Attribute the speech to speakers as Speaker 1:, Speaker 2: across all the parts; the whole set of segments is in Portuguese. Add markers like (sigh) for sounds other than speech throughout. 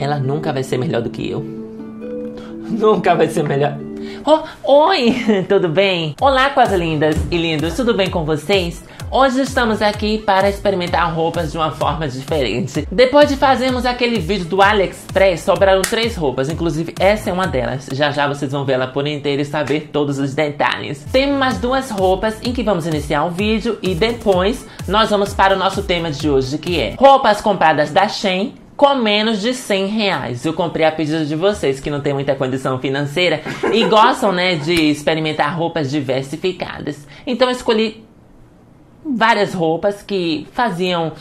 Speaker 1: ela nunca vai ser melhor do que eu. Nunca vai ser melhor. Oh, oi, (laughs) tudo bem? Olá, quase lindas e lindos, tudo bem com vocês? Hoje estamos aqui para experimentar roupas de uma forma diferente. Depois de fazermos aquele vídeo do AliExpress, sobraram três roupas, inclusive essa é uma delas. Já já vocês vão ver ela por inteiro e saber todos os detalhes. Tem mais duas roupas em que vamos iniciar o vídeo e depois nós vamos para o nosso tema de hoje, que é roupas compradas da Shein com menos de 100 reais. Eu comprei a pedido de vocês que não tem muita condição financeira e gostam, né, de experimentar roupas diversificadas. Então eu escolhi várias roupas que faziam.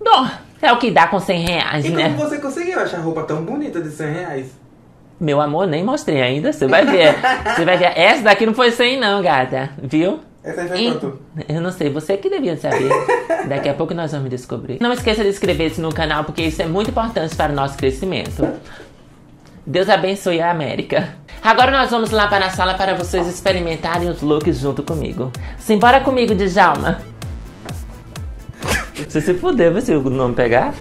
Speaker 1: Oh, é o que dá com 100 reais,
Speaker 2: E
Speaker 1: né?
Speaker 2: como você conseguiu achar roupa tão bonita de 100 reais?
Speaker 1: Meu amor, nem mostrei ainda. Você vai ver. (laughs) Você vai ver. Essa daqui não foi 100, não, gata. Viu?
Speaker 2: Essa aí foi
Speaker 1: E-
Speaker 2: quanto?
Speaker 1: Eu não sei, você que devia saber. (laughs) Daqui a pouco nós vamos descobrir. Não esqueça de inscrever-se no canal, porque isso é muito importante para o nosso crescimento. Deus abençoe a América. Agora nós vamos lá para a sala para vocês experimentarem os looks junto comigo. Simbora comigo, Djalma. Você se fuder, vai se o nome pegar?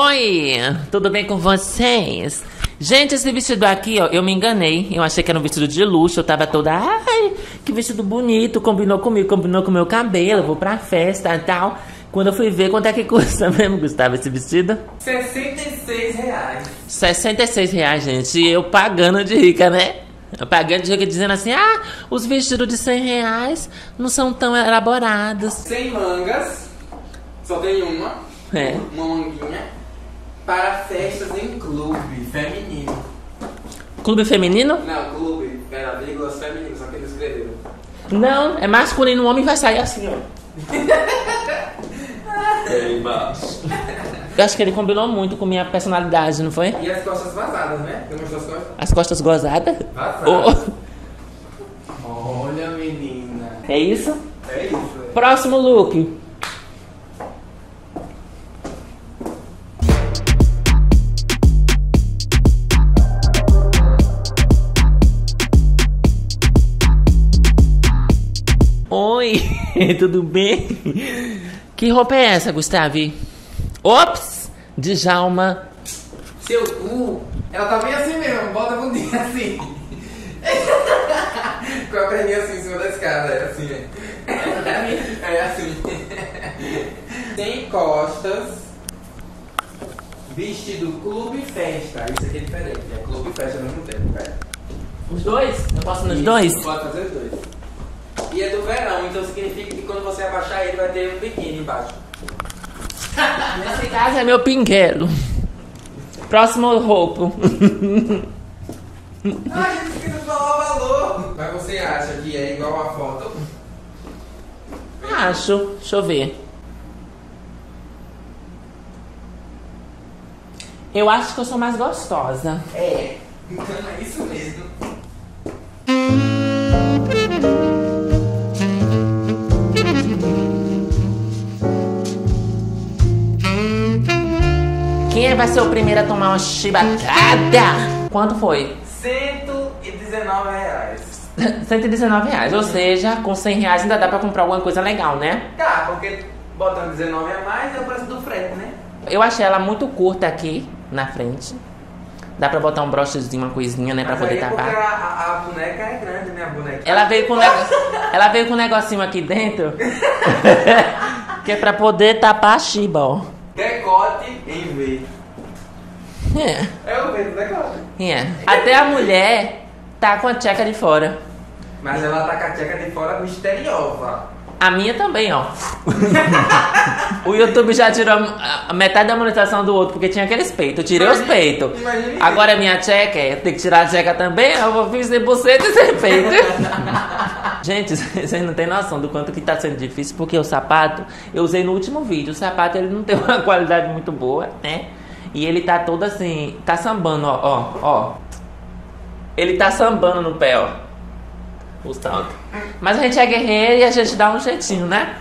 Speaker 1: Oi, tudo bem com vocês? Gente, esse vestido aqui, ó, eu me enganei. Eu achei que era um vestido de luxo. Eu tava toda, ai, que vestido bonito, combinou comigo, combinou com o meu cabelo, vou pra festa e tal. Quando eu fui ver quanto é que custa (laughs) mesmo, Gustavo, esse vestido?
Speaker 2: 66 reais.
Speaker 1: 66 reais, gente. E eu pagando de rica, né? Eu pagando de rica, dizendo assim, ah, os vestidos de 100 reais não são tão elaborados.
Speaker 2: Sem mangas. Só tem uma.
Speaker 1: É.
Speaker 2: Uma manguinha. Para festas em clube feminino.
Speaker 1: Clube feminino?
Speaker 2: Não, clube. Era vírgulas feminino, só que eles escreveram.
Speaker 1: Não, é masculino, o homem vai sair assim, ó. (laughs)
Speaker 2: É embaixo.
Speaker 1: Eu acho que ele combinou muito com minha personalidade, não foi?
Speaker 2: E as costas vazadas, né? As costas?
Speaker 1: As costas gozadas?
Speaker 2: Vazadas.
Speaker 1: Oh,
Speaker 2: Olha, menina.
Speaker 1: é isso?
Speaker 2: É isso.
Speaker 1: Próximo look. Oi, (laughs) tudo bem? Que roupa é essa, Gustavo? Ops! Djalma.
Speaker 2: Seu cu, ela tá bem assim mesmo, bota a bundinha assim. (laughs) Com a perninha assim em cima da escada, é assim. É, é assim. Tem costas, vestido clube festa. Isso aqui é diferente, é clube festa ao mesmo tempo, cara.
Speaker 1: Os dois? Eu posso nos dois?
Speaker 2: Pode fazer os dois. E é do verão, então significa que quando você abaixar ele vai ter um biquíni embaixo. (laughs)
Speaker 1: Nesse caso é meu pinguelo. Próximo roupa. (laughs)
Speaker 2: Ai, gente, esqueci de falar o valor. Mas você acha que é igual a foto?
Speaker 1: Acho. Deixa eu ver. Eu acho que eu sou mais gostosa.
Speaker 2: É. Então (laughs) é isso mesmo.
Speaker 1: Vai ser o primeiro a tomar uma chibatada? Quanto foi?
Speaker 2: 119 reais. (laughs)
Speaker 1: 119 reais. Ou seja, com 100 reais ainda dá pra comprar alguma coisa legal, né?
Speaker 2: Tá, porque botando 19 a mais é o preço do frete, né?
Speaker 1: Eu achei ela muito curta aqui na frente. Dá pra botar um brochezinho, uma coisinha, né? Pra
Speaker 2: Mas
Speaker 1: poder
Speaker 2: aí porque
Speaker 1: tapar.
Speaker 2: a, a- boneca é grande, né? A boneca.
Speaker 1: Ela veio com um nego... ela veio com um negocinho aqui dentro. (laughs) que é pra poder tapar a chiba, ó.
Speaker 2: Decote em V.
Speaker 1: É,
Speaker 2: É o V do decote.
Speaker 1: é. Até a mulher tá com a tcheca de fora.
Speaker 2: Mas ela tá com a tcheca de fora misteriosa.
Speaker 1: A minha também, ó. o YouTube já tirou a- metade da monetização do outro, porque tinha aqueles peitos. Eu tirei os peitos. Agora a minha tcheca, eu tenho que tirar a tcheca também, eu vou fazer buceta e sem peito. (laughs) Gente, vocês não têm noção do quanto que tá sendo difícil, porque o sapato, eu usei no último vídeo, o sapato ele não tem uma qualidade muito boa, né? E ele tá todo assim, tá sambando, ó, ó, ó. Ele tá sambando no pé, ó. O salto. Mas a gente é guerreiro e a gente dá um jeitinho, né?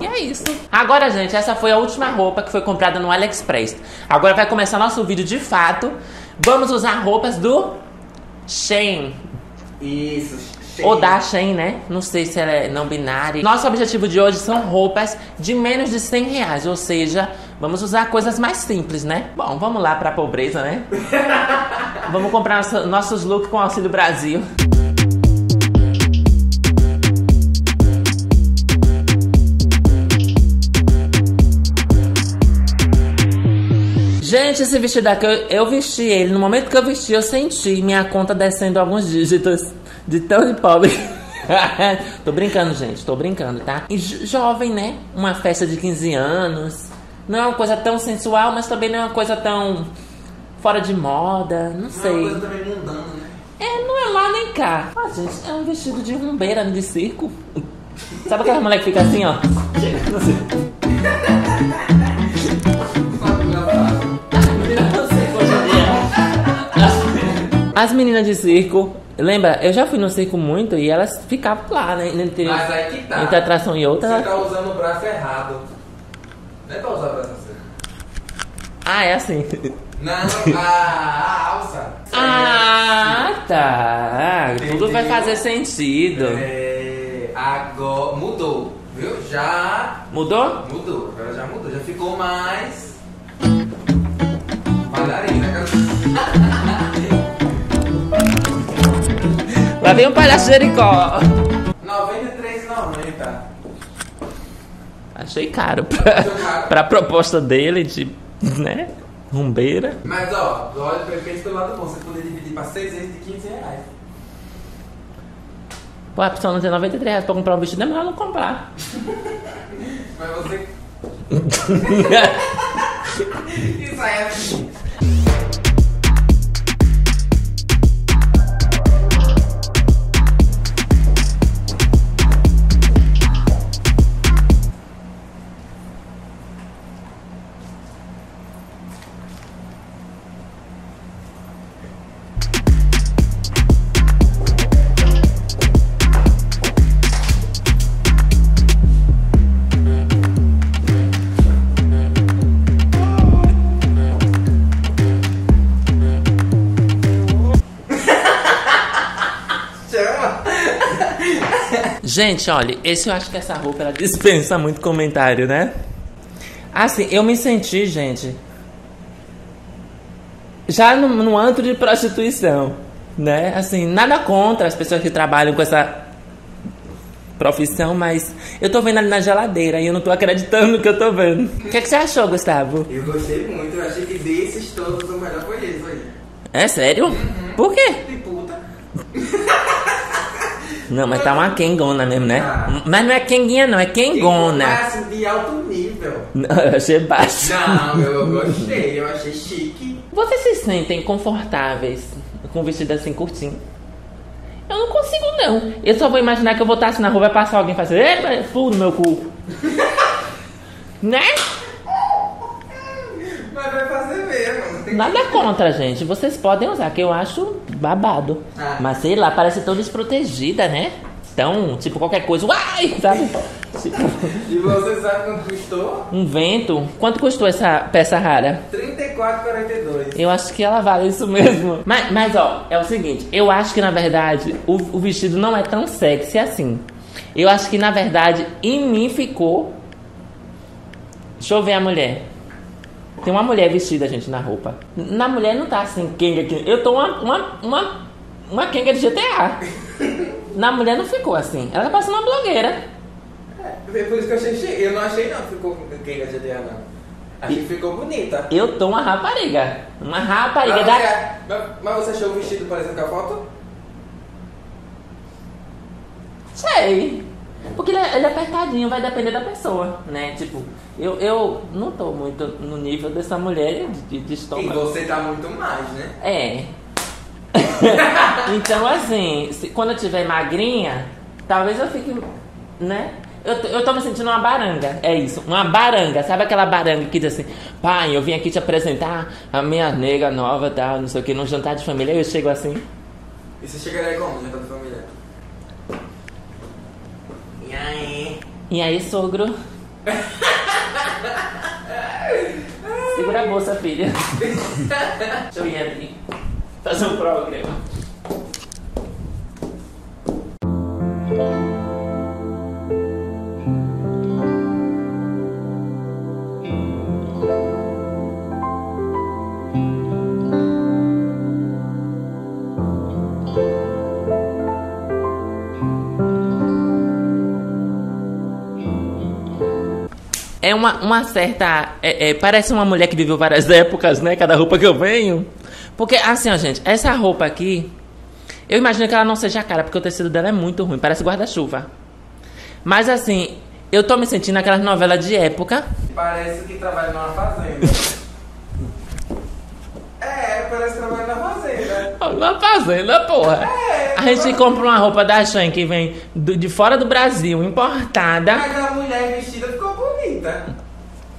Speaker 1: E é isso. Agora, gente, essa foi a última roupa que foi comprada no AliExpress. Agora vai começar nosso vídeo de fato. Vamos usar roupas do Shein.
Speaker 2: Isso. cheio.
Speaker 1: Ou da Shein, né? Não sei se ela é não binária. Nosso objetivo de hoje são roupas de menos de 100 reais. Ou seja, vamos usar coisas mais simples, né? Bom, vamos lá pra pobreza, né? (laughs) vamos comprar nosso- nossos looks com Auxílio Brasil. Gente, esse vestido aqui, eu, eu vesti ele. No momento que eu vesti, eu senti minha conta descendo alguns dígitos de tão de pobre. (laughs) tô brincando, gente, tô brincando, tá? E jo- jovem, né? Uma festa de 15 anos. Não é uma coisa tão sensual, mas também não é uma coisa tão fora de moda. Não
Speaker 2: Não é uma
Speaker 1: sei.
Speaker 2: coisa também mundana, né?
Speaker 1: É, não é lá nem cá. Ah, gente, é um vestido de rumbeira de circo. Sabe aquela mulher que fica assim, ó? As meninas de circo, lembra? Eu já fui no circo muito e elas ficavam lá, né? Entre,
Speaker 2: Mas aí que tá.
Speaker 1: entre atração e outra.
Speaker 2: Você tá usando o braço errado. Não é pra usar o braço assim.
Speaker 1: Ah, é assim.
Speaker 2: Não, a, (laughs) a alça.
Speaker 1: Ah, tá. Tudo vai fazer sentido.
Speaker 2: É, agora mudou, viu? Já
Speaker 1: Mudou?
Speaker 2: mudou, agora já mudou, já ficou mais bailarina. né?
Speaker 1: Lá vem um palhaço Jericó. Achei caro pra,
Speaker 2: caro?
Speaker 1: pra proposta dele de, né? Rumbeira.
Speaker 2: Mas ó, olha, pense pelo lado bom, você poder dividir para 6 vezes de 15 reais.
Speaker 1: Pô, a pessoa não tem 93 reais pra comprar um vestido, é melhor não comprar.
Speaker 2: Mas você. (laughs) Isso aí é
Speaker 1: Gente, olha, esse eu acho que essa roupa ela (laughs) dispensa muito comentário, né? Assim, eu me senti, gente, já no, no antro de prostituição, né? Assim, nada contra as pessoas que trabalham com essa profissão, mas eu tô vendo ali na geladeira e eu não tô acreditando no que eu tô vendo. O que, é que você achou, Gustavo?
Speaker 2: Eu gostei muito, eu achei que desses todos o melhor foi esse aí.
Speaker 1: É sério? Por quê?
Speaker 2: De puta. (laughs)
Speaker 1: Não, mas tá uma quengona mesmo, né?
Speaker 2: Ah.
Speaker 1: Mas não é quenguinha, não, é quengona.
Speaker 2: Mas de alto nível.
Speaker 1: Não, eu achei baixo.
Speaker 2: Não, eu, gostei, eu achei chique.
Speaker 1: Vocês se sentem confortáveis com um vestido assim curtinho? Eu não consigo, não. Eu só vou imaginar que eu vou estar assim na rua, vai passar alguém e fazer, epa, fu no meu cu. (laughs) né?
Speaker 2: Mas vai fazer
Speaker 1: Nada contra, gente. Vocês podem usar, que eu acho babado.
Speaker 2: Ah.
Speaker 1: Mas sei lá, parece tão desprotegida, né? Então, tipo, qualquer coisa, uai, sabe? Tipo,
Speaker 2: E você sabe quanto custou?
Speaker 1: um vento. Quanto custou essa peça rara?
Speaker 2: R$34,42.
Speaker 1: Eu acho que ela vale isso mesmo. Mas, mas ó, é o seguinte, eu acho que na verdade o, o vestido não é tão sexy assim. Eu acho que na verdade em mim ficou. Deixa eu ver a mulher. Tem uma mulher vestida, gente, na roupa. Na mulher não tá assim, Kenga aqui. Eu tô uma, uma, uma, uma Kenga de GTA. (laughs) Na mulher não ficou assim. Ela tá parecendo uma blogueira.
Speaker 2: É por isso que eu achei. Eu não achei não, ficou quem de GDA não. Achei que ficou bonita.
Speaker 1: Eu tô uma rapariga. Uma rapariga
Speaker 2: Mas
Speaker 1: da.
Speaker 2: você, mas- mas você achou o vestido parecendo com a foto?
Speaker 1: Sei. Porque ele é, ele é apertadinho, vai depender da pessoa, né? Tipo, eu, eu não tô muito no nível dessa mulher de, de, de
Speaker 2: E
Speaker 1: estômago.
Speaker 2: você tá muito mais, né?
Speaker 1: É. (laughs) então, assim, se- quando eu tiver magrinha, talvez eu fique, né? Eu, tô- eu tô me sentindo uma baranga, é isso, uma baranga. Sabe aquela baranga que diz assim, pai, eu vim aqui te apresentar a minha nega nova, tal, não sei o que, num jantar de família. Eu chego assim,
Speaker 2: E você chegaria como, jantar de família? E aí?
Speaker 1: e aí, sogro? (laughs) (laughs) Segura a bolsa, filha. (laughs) Deixa eu ir ali. Fazer um programa. É uma, uma certa. é- é, parece uma mulher que viveu várias épocas, né? Cada roupa que eu venho. Porque, assim, ó, gente, essa roupa aqui. Eu imagino que ela não seja cara, porque o tecido dela é muito ruim, parece guarda-chuva. Mas, assim, eu tô me sentindo aquelas novelas de época.
Speaker 2: Parece que trabalha numa fazenda. (laughs) é, parece que trabalha na
Speaker 1: Na fazenda, porra.
Speaker 2: É,
Speaker 1: A gente compra uma roupa da Shein que vem do- de fora do Brasil, importada.
Speaker 2: Mas a mulher vestida ficou bonita.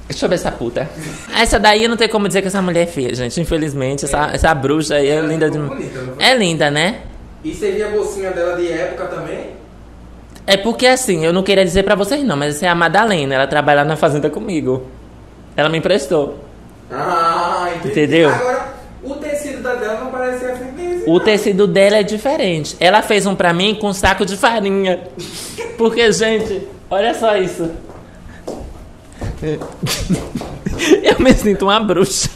Speaker 1: Deixa eu ver essa puta. Essa daí não tenho como dizer que essa mulher é feia, gente. Infelizmente, essa, essa bruxa aí é
Speaker 2: Ela
Speaker 1: linda de.
Speaker 2: bonita?
Speaker 1: É linda, né?
Speaker 2: E via a bolsinha dela de época também?
Speaker 1: É porque assim, eu não queria dizer pra vocês não, mas essa é a Madalena, ela trabalha na fazenda comigo. Ela me emprestou.
Speaker 2: Ah, entendi.
Speaker 1: Entendeu?
Speaker 2: Agora, o tecido da dela não parece assim mesmo.
Speaker 1: O tecido dela é diferente. Ela fez um pra mim com um saco de farinha. Porque, gente, olha só isso. (laughs) Eu me sinto uma bruxa.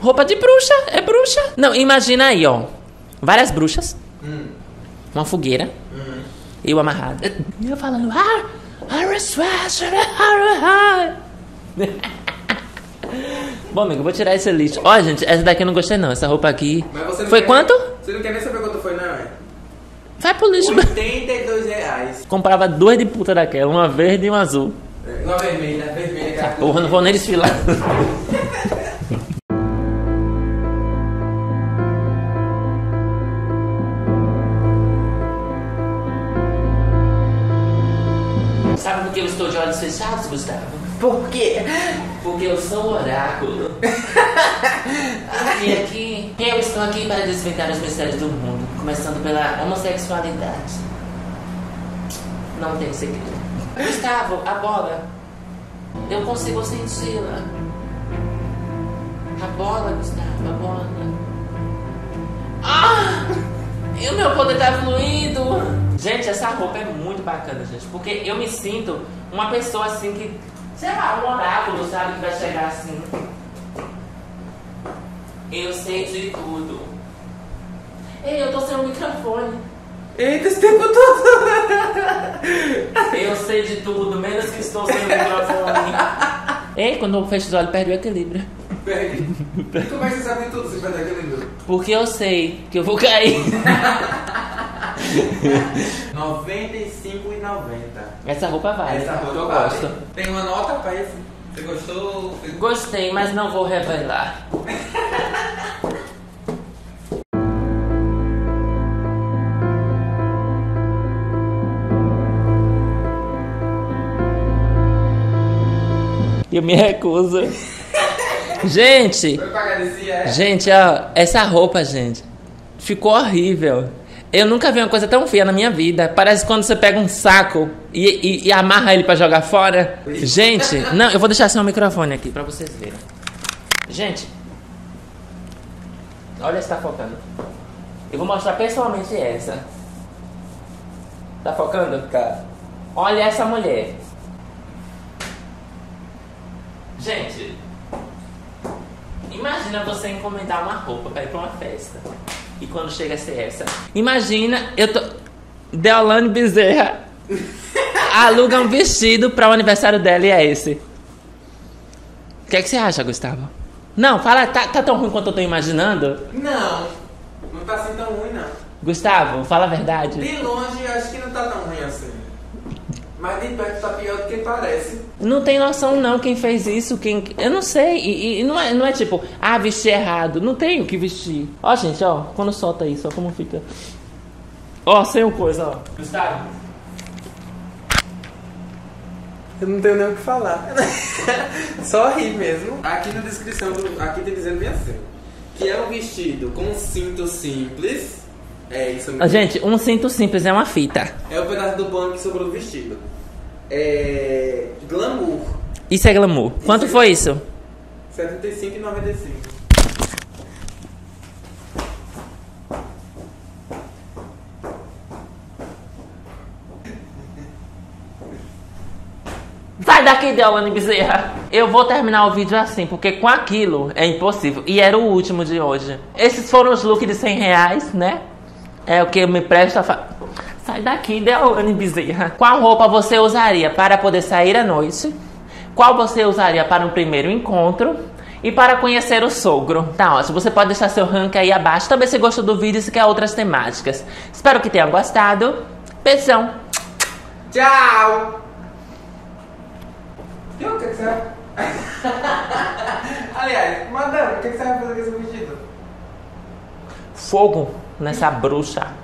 Speaker 1: Roupa de bruxa, é bruxa. Não, imagina aí, ó. Várias bruxas.
Speaker 2: Hum.
Speaker 1: Uma fogueira. Eu amarrada. E eu falando. "Ah, ah, Bom, amigo, vou tirar esse lixo. Ó, gente, essa daqui eu não gostei não. Essa roupa aqui. Foi
Speaker 2: quer-
Speaker 1: quanto?
Speaker 2: Você não quer nem saber quanto foi, não, é?
Speaker 1: Vai pro lixo.
Speaker 2: 82 reais.
Speaker 1: Comprava duas de puta daquela, uma verde e uma azul.
Speaker 2: É, Uma vermelha, vermelha. que é a cor.
Speaker 1: Porra, não vou nem desfilar. (laughs) Sabe por que eu estou de olhos fechados, Gustavo?
Speaker 2: Por quê?
Speaker 1: Porque eu sou o oráculo. (laughs) e aqui, eu estou aqui para desvendar os mistérios do mundo, começando pela homossexualidade. Não tem segredo. Gustavo, a bola. Eu consigo senti-la. A bola, Gustavo, a bola. Ah! E o meu poder tá fluindo. Gente, essa roupa é muito bacana, gente. Porque eu me sinto uma pessoa assim que. Sei lá, um oráculo, sabe? Que vai chegar assim. Eu sei de tudo. Ei, eu tô sem o microfone.
Speaker 2: Eita, esse tempo todo.
Speaker 1: Eu sei de tudo, menos que estou sem o microfone. Ei, quando eu fecho os olhos, perde o equilíbrio.
Speaker 2: Perde. E como é que você sabe de tudo se perde aquele livro?
Speaker 1: Porque eu sei que eu vou cair.
Speaker 2: 95,90.
Speaker 1: Essa roupa vale.
Speaker 2: Essa roupa
Speaker 1: eu
Speaker 2: vale.
Speaker 1: gosto.
Speaker 2: Tem uma nota pra esse? Você gostou?
Speaker 1: Gostei, mas não vou revelar. Eu me recuso. (laughs) Gente,
Speaker 2: é?
Speaker 1: gente, ó, essa roupa, gente, ficou horrível. Eu nunca vi uma coisa tão feia na minha vida. Parece quando você pega um saco e, e- e amarra ele pra jogar fora. Gente, (laughs) não, eu vou deixar sem o microfone aqui pra vocês verem. Gente, olha se tá focando. Eu vou mostrar pessoalmente essa. Tá focando?
Speaker 2: Tá.
Speaker 1: Olha essa mulher. Gente, imagina você encomendar uma roupa pra ir pra uma festa. E quando chega a ser essa. Imagina, eu tô. Deolane Bezerra (laughs) aluga um vestido para o aniversário dela e é esse. O que, é que você acha, Gustavo? Não, fala, tá, tá tão ruim quanto eu tô imaginando?
Speaker 2: Não, não tá assim tão ruim, não.
Speaker 1: Gustavo, fala a verdade.
Speaker 2: De longe, acho que não tá tão ruim. Mas de perto tá pior do que parece.
Speaker 1: Não tem noção não quem fez isso, quem. Eu não sei. E, e não, é, não é tipo, ah, vestir errado. Não tem o que vestir. Ó, gente, ó, quando solta isso, ó, como fica. Ó, sem o coisa, ó. Gustavo.
Speaker 2: Eu não tenho nem o que falar. (laughs) Só rir mesmo. Aqui na descrição, do, aqui tá dizendo bem assim. Que é um vestido com cinto simples. É isso mesmo.
Speaker 1: Gente, um cinto simples é uma fita.
Speaker 2: É o pedaço do pano que sobrou do vestido. É. Glamour.
Speaker 1: Isso é glamour. Quanto foi isso?
Speaker 2: 75,95.
Speaker 1: Sai daqui, Deolane Bezerra! Eu vou terminar o vídeo assim, porque com aquilo é impossível. E era o último de hoje. Esses foram os looks de 100 reais, né? É o que eu me presto a fa... Sai daqui, Deolane Bezerra. Qual roupa você usaria para poder sair à noite? Qual você usaria para um primeiro encontro? E para conhecer o sogro. Tá ótimo. Você pode deixar seu rank aí abaixo. Também se gostou do vídeo e se quer outras temáticas. Espero que tenham gostado. Beijão.
Speaker 2: Tchau! E o que, que você vai... (laughs) Aliás, madame, o que, que você vai fazer com esse vestido?
Speaker 1: Fogo nessa bruxa.